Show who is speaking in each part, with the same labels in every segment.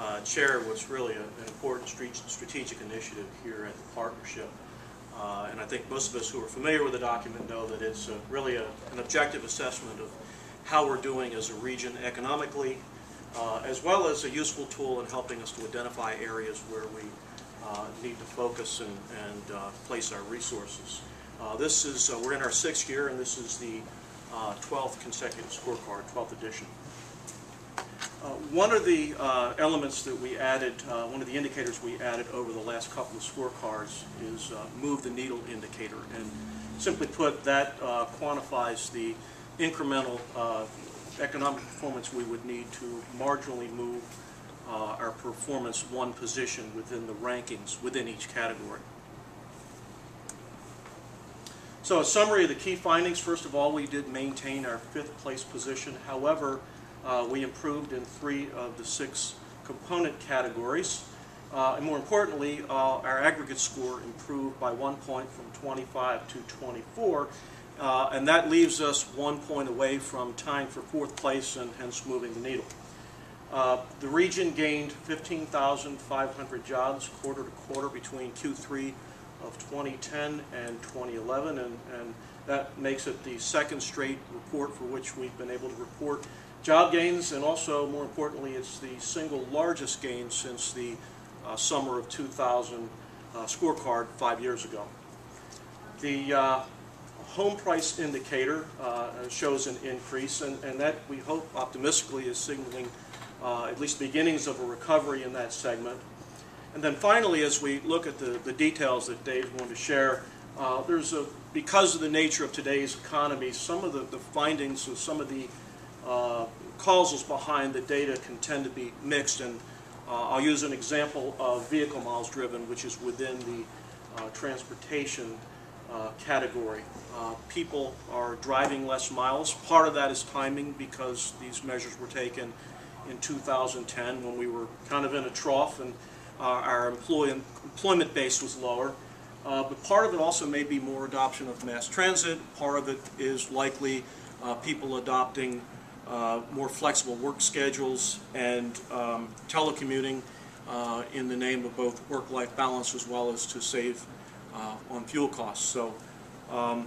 Speaker 1: uh, chair what's really a- an important strategic initiative here at the partnership. Uh, And I think most of us who are familiar with the document know that it's uh, really a- an objective assessment of how we're doing as a region economically, uh, as well as a useful tool in helping us to identify areas where we uh, need to focus and and, uh, place our resources. Uh, This is, uh, we're in our sixth year, and this is the uh, 12th consecutive scorecard, 12th edition. Uh, One of the uh, elements that we added, uh, one of the indicators we added over the last couple of scorecards is move the needle indicator. And simply put, that quantifies the incremental economic performance we would need to marginally move uh, our performance one position within the rankings within each category. So a summary of the key findings, first of all, we did maintain our fifth place position. However, uh, we improved in three of the six component categories. Uh, and more importantly, uh, our aggregate score improved by one point from 25 to 24. Uh, and that leaves us one point away from tying for fourth place and hence moving the needle. Uh, The region gained 15,500 jobs quarter to quarter between Q3 of 2010 and 2011, and, and that makes it the second straight report for which we've been able to report job gains, and also, more importantly, it's the single largest gain since the uh, summer of 2000 uh, scorecard five years ago. The uh, home price indicator uh, shows an increase, and, and that we hope optimistically is signaling uh, at least beginnings of a recovery in that segment. And then finally, as we look at the, the details that Dave wanted to share, uh, there's a, because of the nature of today's economy, some of the, the findings of some of the uh, causals behind the data can tend to be mixed. And uh, I'll use an example of vehicle miles driven, which is within the uh, transportation category. People are driving less miles. Part of that is timing because these measures were taken in 2010 when we were kind of in a trough and our employ employment base was lower. Uh, but part of it also may be more adoption of mass transit. Part of it is likely uh, people adopting uh, more flexible work schedules and um, telecommuting uh, in the name of both work-life balance as well as to save uh, on fuel costs. So um,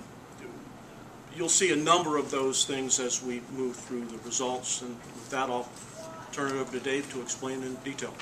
Speaker 1: you'll see a number of those things as we move through the results. And with that, I'll turn it over to Dave to explain in detail.